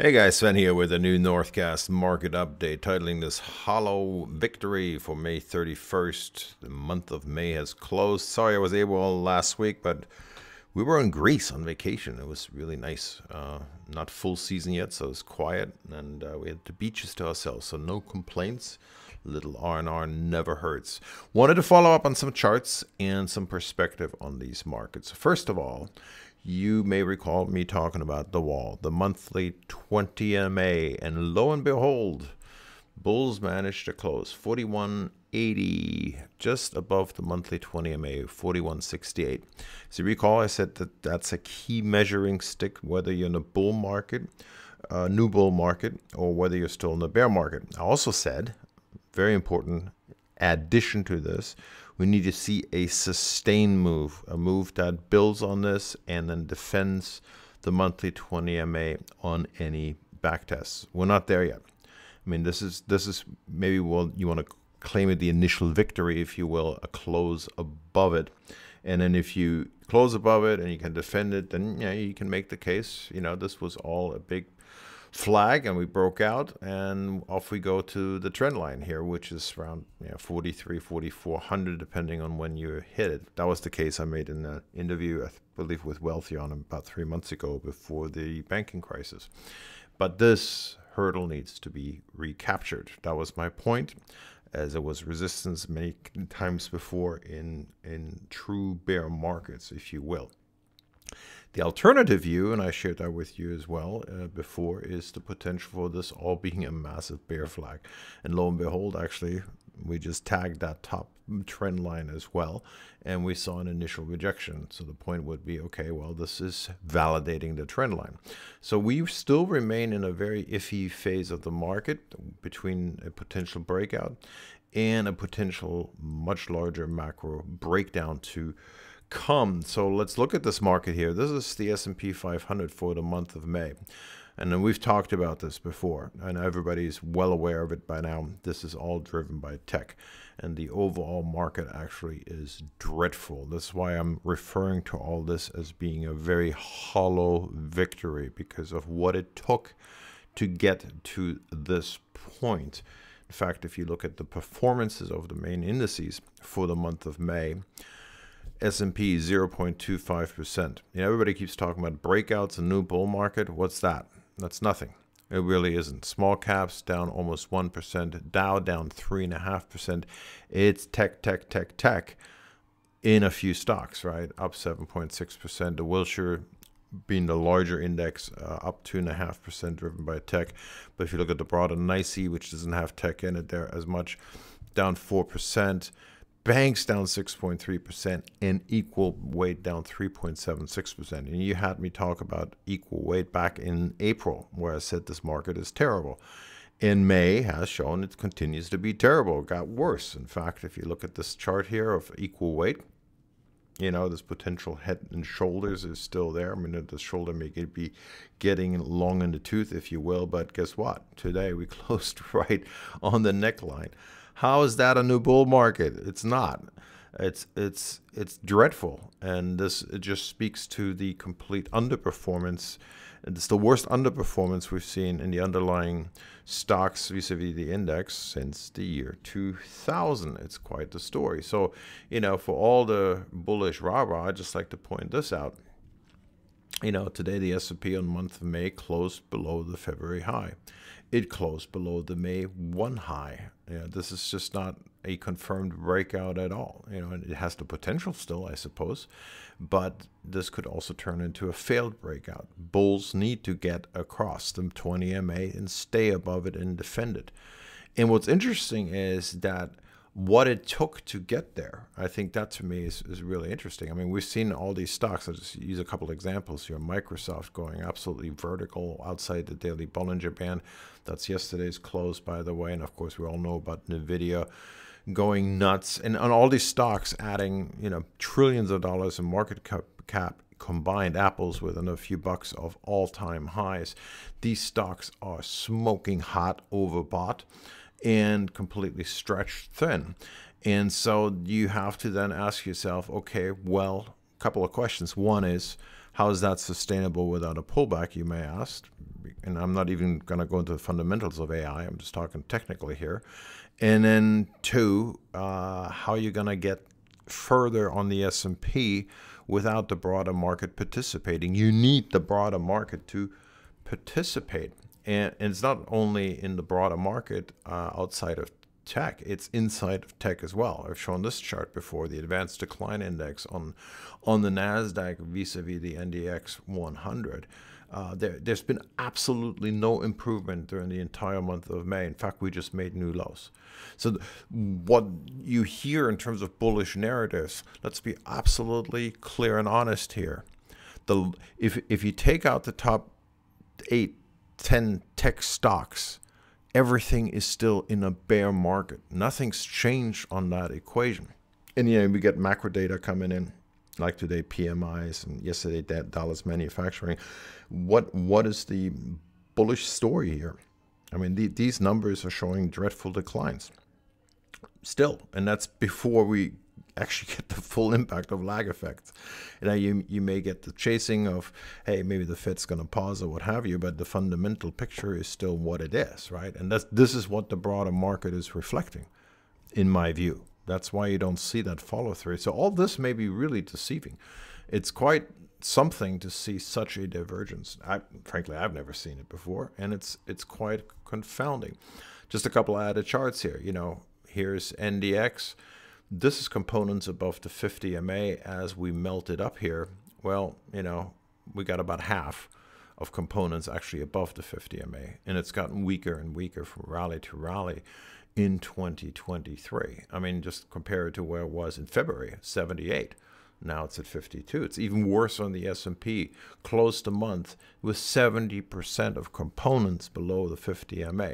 Hey guys, Sven here with a new Northcast market update titling this Hollow Victory for May 31st. The month of May has closed. Sorry I was able last week, but we were in Greece on vacation. It was really nice. Uh, not full season yet, so it's quiet, and uh, we had the beaches to ourselves, so no complaints. Little R&R never hurts. Wanted to follow up on some charts and some perspective on these markets. First of all, you may recall me talking about the wall, the monthly 20 MA, and lo and behold, Bulls managed to close 41.80, just above the monthly 20 MA, 41.68. So recall, I said that that's a key measuring stick, whether you're in a bull market, a new bull market, or whether you're still in the bear market. I also said, very important addition to this, we need to see a sustained move, a move that builds on this and then defends the monthly 20 MA on any back tests. We're not there yet. I mean, this is this is maybe well you want to claim it the initial victory, if you will, a close above it, and then if you close above it and you can defend it, then yeah, you can make the case. You know, this was all a big flag and we broke out and off we go to the trend line here which is around you know, 43 4400 depending on when you hit it. That was the case i made in an interview i believe with Wealthion about three months ago before the banking crisis. But this hurdle needs to be recaptured. That was my point as it was resistance many times before in in true bear markets if you will the alternative view, and I shared that with you as well uh, before, is the potential for this all being a massive bear flag. And lo and behold, actually, we just tagged that top trend line as well, and we saw an initial rejection. So the point would be, okay, well, this is validating the trend line. So we still remain in a very iffy phase of the market between a potential breakout and a potential much larger macro breakdown to come. So let's look at this market here. This is the S&P 500 for the month of May. And we've talked about this before, and everybody's well aware of it by now. This is all driven by tech, and the overall market actually is dreadful. That's why I'm referring to all this as being a very hollow victory because of what it took to get to this point. In fact, if you look at the performances of the main indices for the month of May, S&P 0.25%. You know, everybody keeps talking about breakouts, and new bull market. What's that? That's nothing. It really isn't. Small caps down almost 1%, Dow down 3.5%. It's tech, tech, tech, tech in a few stocks, right? Up 7.6%. The Wilshire being the larger index, uh, up 2.5% driven by tech. But if you look at the broader NYSE, which doesn't have tech in it there as much, down 4%. Banks down 6.3% and equal weight down 3.76%. And you had me talk about equal weight back in April, where I said this market is terrible. In May has shown it continues to be terrible. It got worse. In fact, if you look at this chart here of equal weight, you know, this potential head and shoulders is still there. I mean, the shoulder may be getting long in the tooth, if you will, but guess what? Today we closed right on the neckline. How is that a new bull market? It's not. It's it's it's dreadful, and this it just speaks to the complete underperformance. It's the worst underperformance we've seen in the underlying stocks vis-a-vis the index since the year 2000. It's quite the story. So, you know, for all the bullish rah-rah, I just like to point this out. You know, today the S&P on month of May closed below the February high it closed below the May 1 high. You know, this is just not a confirmed breakout at all. You know, and it has the potential still, I suppose, but this could also turn into a failed breakout. Bulls need to get across the 20 MA and stay above it and defend it. And what's interesting is that what it took to get there. I think that to me is, is really interesting. I mean, we've seen all these stocks. I'll just use a couple examples here. Microsoft going absolutely vertical outside the daily Bollinger Band. That's yesterday's close, by the way. And of course, we all know about NVIDIA going nuts. And on all these stocks adding, you know, trillions of dollars in market cap, cap combined apples within a few bucks of all-time highs. These stocks are smoking hot overbought and completely stretched thin. And so you have to then ask yourself, okay, well, a couple of questions. One is, how is that sustainable without a pullback, you may ask? and I'm not even going to go into the fundamentals of AI. I'm just talking technically here. And then two, uh, how are you're going to get further on the S&P without the broader market participating. You need the broader market to participate. And, and it's not only in the broader market uh, outside of tech, it's inside of tech as well. I've shown this chart before, the advanced decline index on, on the NASDAQ vis-a-vis the NDX 100. Uh, there, has been absolutely no improvement during the entire month of May. In fact, we just made new lows. So, what you hear in terms of bullish narratives, let's be absolutely clear and honest here. The if if you take out the top eight, ten tech stocks, everything is still in a bear market. Nothing's changed on that equation. And know, we get macro data coming in like today PMIs and yesterday that Dallas manufacturing. What what is the bullish story here? I mean, the, these numbers are showing dreadful declines still, and that's before we actually get the full impact of lag effects. You know, you you may get the chasing of, hey, maybe the Fed's going to pause or what have you, but the fundamental picture is still what it is, right? And that's this is what the broader market is reflecting, in my view. That's why you don't see that follow through. So all this may be really deceiving. It's quite something to see such a divergence. I, frankly, I've never seen it before, and it's it's quite confounding. Just a couple of added charts here. You know, here's NDX. This is components above the 50 MA as we melt it up here. Well, you know, we got about half of components actually above the 50 MA, and it's gotten weaker and weaker from rally to rally in 2023. I mean, just compare it to where it was in February, 78. Now it's at 52. It's even worse on the S&P. Closed the month with 70% of components below the 50 MA.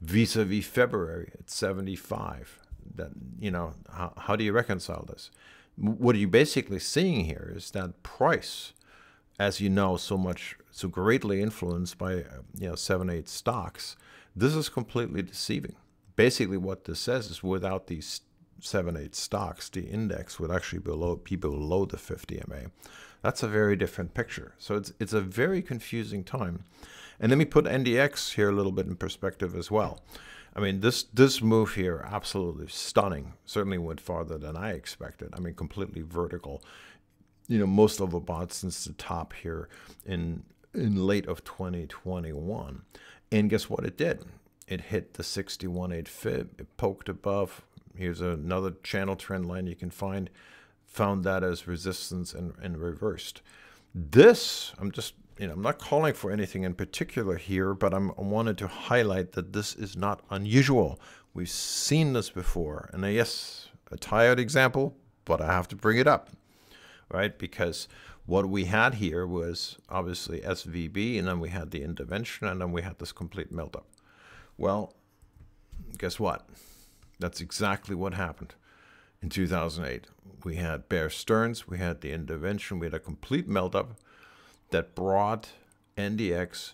Vis-a-vis February at 75. That you know, how, how do you reconcile this? What you're you basically seeing here is that price, as you know, so much, so greatly influenced by you know seven, eight stocks this is completely deceiving. Basically, what this says is without these seven, eight stocks, the index would actually below, be below the 50 MA. That's a very different picture. So it's, it's a very confusing time. And let me put NDX here a little bit in perspective as well. I mean, this this move here, absolutely stunning. Certainly went farther than I expected. I mean, completely vertical. You know, most overbought since the top here in in late of 2021. And guess what it did? It hit the 61.8 fib. It poked above. Here's another channel trend line you can find. Found that as resistance and, and reversed. This, I'm just, you know, I'm not calling for anything in particular here, but I'm, I wanted to highlight that this is not unusual. We've seen this before. And uh, yes, a tired example, but I have to bring it up, right? Because what we had here was obviously SVB, and then we had the intervention, and then we had this complete meltup. Well, guess what? That's exactly what happened in 2008. We had Bear Stearns, we had the intervention, we had a complete meltup that brought NDX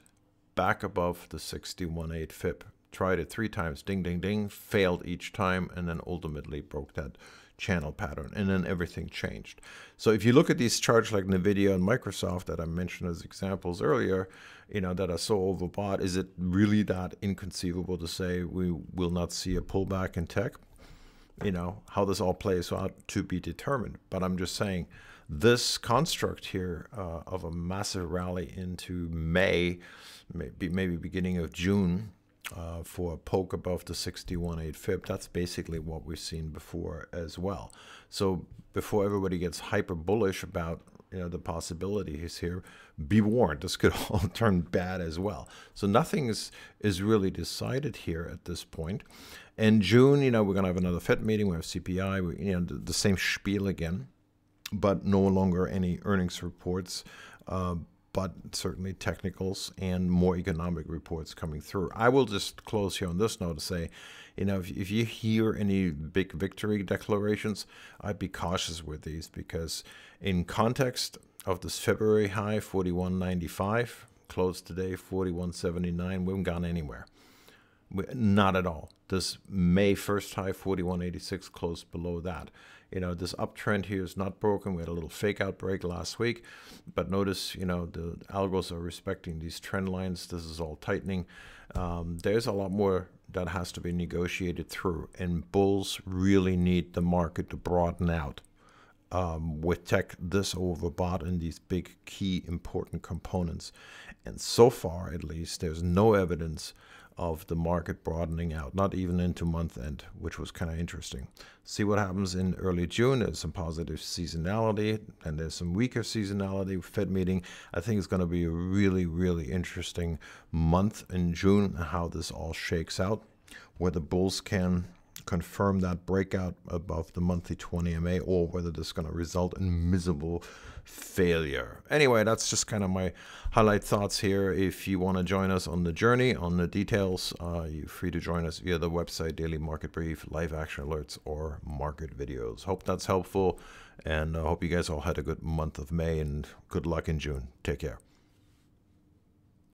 back above the 61.8 fib. Tried it three times, ding, ding, ding, failed each time, and then ultimately broke that channel pattern, and then everything changed. So if you look at these charts like NVIDIA and Microsoft that I mentioned as examples earlier, you know, that are so overbought, is it really that inconceivable to say we will not see a pullback in tech? You know, how this all plays out to be determined. But I'm just saying this construct here uh, of a massive rally into May, maybe, maybe beginning of June, uh, for a poke above the 61.8 fib. That's basically what we've seen before as well. So before everybody gets hyper bullish about you know the possibilities here, be warned this could all turn bad as well. So nothing is is really decided here at this point. In June, you know, we're gonna have another Fed meeting. We have CPI. We, you know, the, the same spiel again, but no longer any earnings reports. Uh, but certainly technicals and more economic reports coming through. I will just close here on this note to say, you know, if, if you hear any big victory declarations, I'd be cautious with these because in context of this February high, 41.95, closed today 41.79, we haven't gone anywhere. Not at all. This May 1st high, 41.86, closed below that. You know, this uptrend here is not broken. We had a little fake out break last week, but notice, you know, the algos are respecting these trend lines. This is all tightening. Um, there's a lot more that has to be negotiated through, and bulls really need the market to broaden out. Um, with tech this overbought in these big key important components. And so far, at least, there's no evidence of the market broadening out, not even into month end, which was kind of interesting. See what happens in early June. There's some positive seasonality and there's some weaker seasonality. Fed meeting, I think it's going to be a really, really interesting month in June, how this all shakes out, where the bulls can confirm that breakout above the monthly 20 MA or whether this is going to result in miserable failure. Anyway, that's just kind of my highlight thoughts here. If you want to join us on the journey, on the details, uh, you're free to join us via the website, Daily Market Brief, live action alerts, or market videos. Hope that's helpful, and I uh, hope you guys all had a good month of May and good luck in June. Take care.